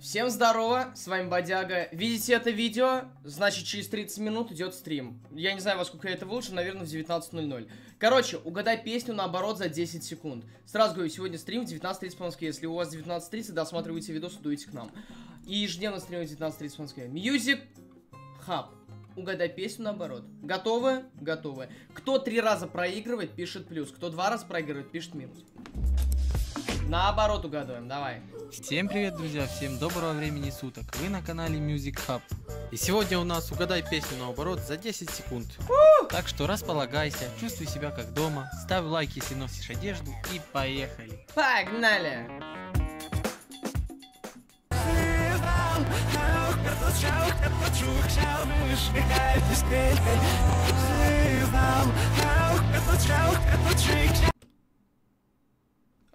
Всем здорово, с вами Бодяга. Видите это видео? Значит, через 30 минут идет стрим. Я не знаю, во сколько я это выложу, наверное, в 19.00. Короче, угадай песню наоборот за 10 секунд. Сразу говорю, сегодня стрим в 19.30 по Москве. Если у вас 19.30, досматривайте видос, дуйте к нам. И ежедневно стрим в 19.30 по Москве. Music Hub. Угадай песню наоборот. Готовы? Готовы. Кто три раза проигрывает, пишет плюс. Кто два раза проигрывает, пишет минус. Наоборот угадываем, давай. Всем привет, друзья, всем доброго времени суток. Вы на канале Music Hub. И сегодня у нас угадай песню наоборот за 10 секунд. Так что располагайся, чувствуй себя как дома, ставь лайк, если носишь одежду и поехали. Погнали!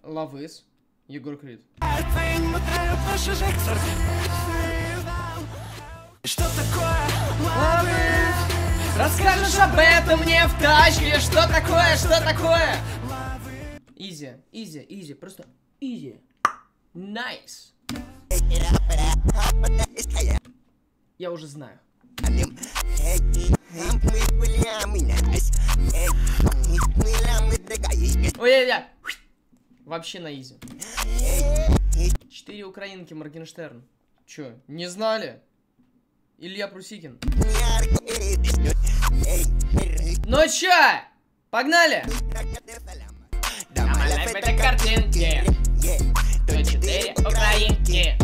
Love is. Егор Крид. Что такое! Расскажешь об этом мне в тачке, что такое, что такое? Easy, easy, easy, просто easy. Nice. Я уже знаю. Ой, я, Вообще на изи. Четыре украинки, Моргенштерн. Чё, не знали? Илья Прусикин. Ну чё? Погнали! Картинки. То четыре украинки.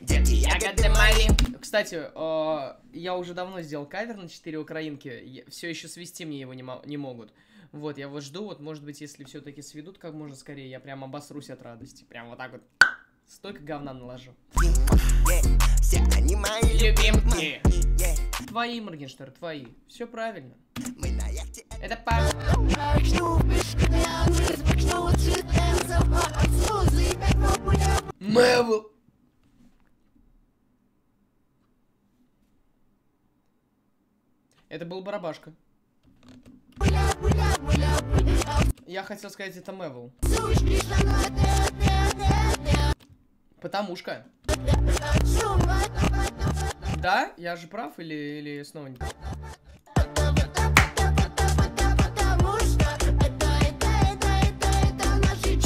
Детки, ягоды, малинки. Кстати, э, я уже давно сделал кавер на 4 украинки. Все еще свести мне его не, мо- не могут. Вот, я вот жду, вот, может быть, если все-таки сведут как можно скорее, я прям обосрусь от радости. Прям вот так вот. Столько говна наложу. Все Твои, Моргенштерн, твои. Все правильно. Мы на яхте Это пап. Мэвл. Это был барабашка. Я хотел сказать, это Мэвл. Потомушка. Да? Я же прав или, или снова не прав?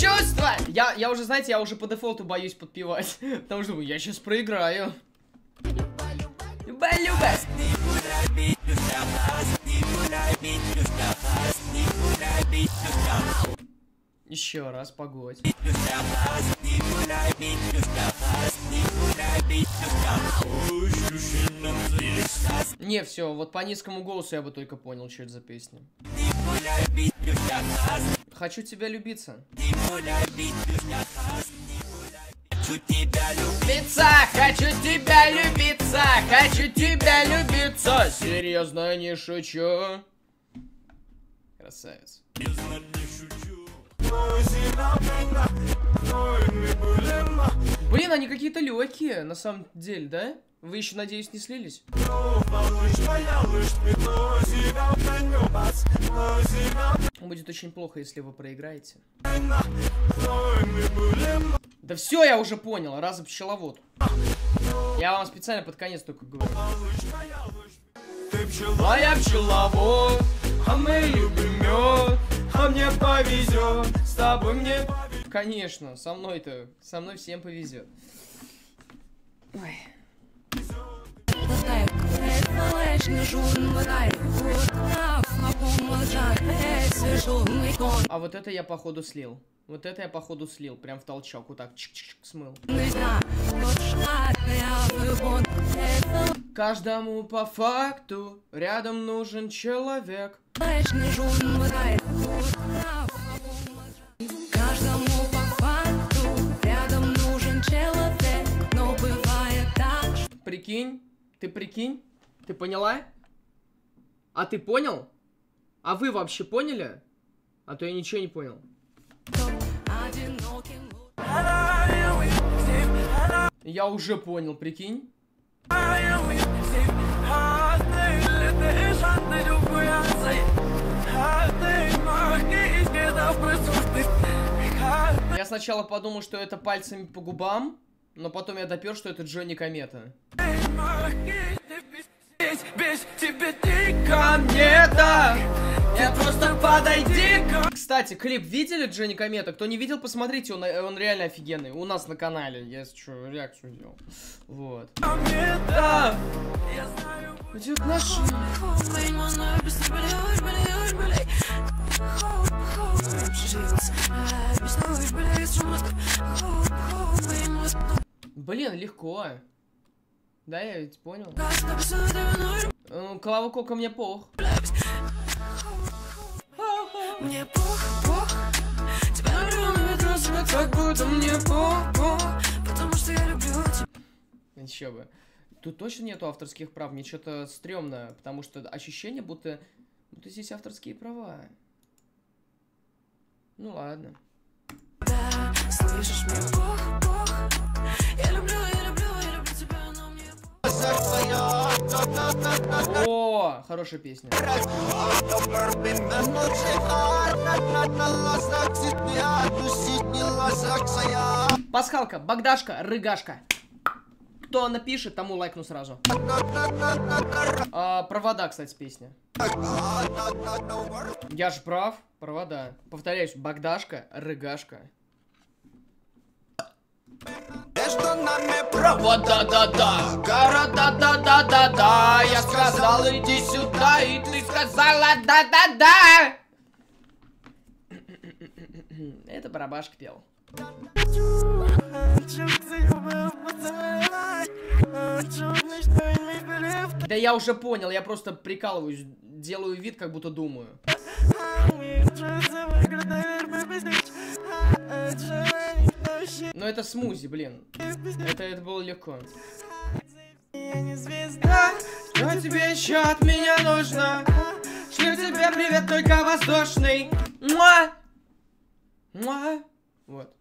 Чувство! Я, я уже, знаете, я уже по дефолту боюсь подпевать. Потому что я сейчас проиграю. Люба-люба! Еще раз, погодь. Не, все, вот по низкому голосу я бы только понял, что это за песня. Хочу тебя любиться. Любиться, хочу тебя любиться, хочу тебя любиться. Серьезно, не шучу. Красавец. Блин, они какие-то легкие, на самом деле, да? Вы еще, надеюсь, не слились? Будет очень плохо, если вы проиграете. Да все, я уже понял, раза пчеловод. Я вам специально под конец только говорю. Ты пчела, я пчеловод, а мы любим мед, а мне повезет, с тобой мне повезет. Конечно, со мной-то, со мной всем повезет. Ой. А вот это я походу слил. Вот это я походу слил, прям в толчок, вот так чик-чик смыл. Каждому по факту рядом нужен человек. Прикинь, ты прикинь, ты поняла? А ты понял? А вы вообще поняли? А то я ничего не понял. Я уже понял, прикинь. Я сначала подумал, что это пальцами по губам, Но потом я допер, что это Джонни Комета. Кстати, клип видели Джонни Комета? Кто не видел, посмотрите, он, он реально офигенный. У нас на канале, я что, реакцию делал. Вот. Комета! Идет наш... Блин, легко. Да, я ведь понял. Ну, Клава Кока мне пох. Мне пох, пох Тебя себя как будто мне пох, пох Потому что я люблю тебя Еще бы. Тут точно нету авторских прав, мне что-то стрёмно, потому что ощущение, будто, будто здесь авторские права. Ну ладно. Да, слышишь, мне Хорошая песня. Пасхалка, Богдашка, Рыгашка. Кто напишет, тому лайкну сразу. А, провода, кстати, песня. Я же прав. Провода. Повторяюсь, Богдашка, Рыгашка. Между нами Провода, да-да, города, да-да-да-да. Я сказал, иди сюда, и ты сказала, да-да-да. Это барабашка пел. Да я уже понял, я просто прикалываюсь, делаю вид, как будто думаю. Но это смузи, блин. Это, это было легко. Что тебе еще от меня нужно? Шлю тебе привет, только воздушный. Муа! Муа! Вот.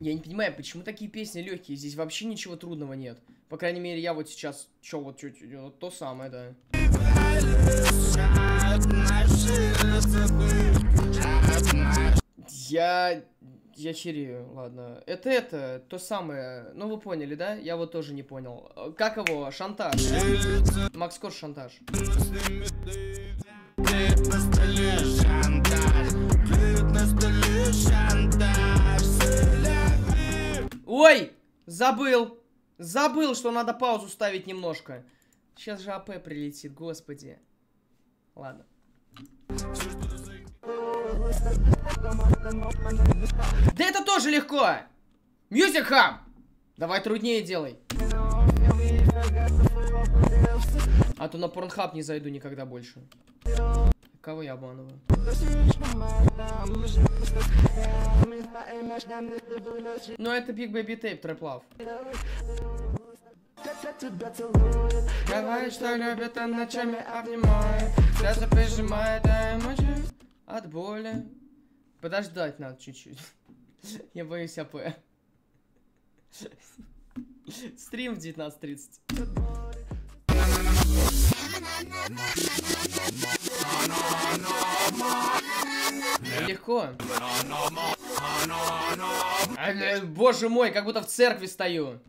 Я не понимаю, почему такие песни легкие? Здесь вообще ничего трудного нет. По крайней мере, я вот сейчас, чё, вот чуть, вот то самое, да. Я... Я херею, ладно. Это это, то самое. Ну, вы поняли, да? Я вот тоже не понял. Как его? Шантаж. Макс Корж шантаж. Ой! Забыл! Забыл, что надо паузу ставить немножко. Сейчас же АП прилетит, господи. Ладно. Да это тоже легко! Music Hub! Давай труднее делай. А то на Порнхаб не зайду никогда больше. Кого я обманываю? Ну это Big Baby Tape, Trap Love. Говорит, что любит, а ночами обнимает. Сердце прижимает, а эмоджи от боли. Подождать надо чуть-чуть. Я боюсь АП. Стрим в 19.30 Легко. Боже мой, как будто в церкви стою.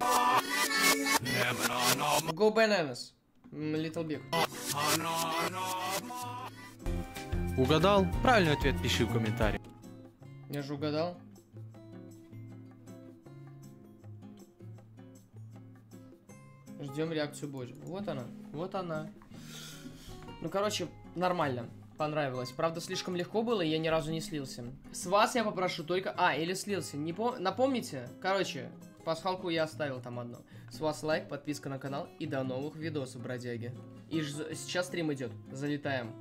Go bananas. Little Big. Угадал? Правильный ответ пиши в комментариях. Я же угадал. Ждем реакцию Боджи. Вот она, вот она. Ну, короче, нормально. Понравилось. Правда, слишком легко было, и я ни разу не слился. С вас я попрошу только... А, или слился. Не пом... Напомните? Короче, пасхалку я оставил там одну. С вас лайк, подписка на канал и до новых видосов, бродяги. И ж- сейчас стрим идет. Залетаем.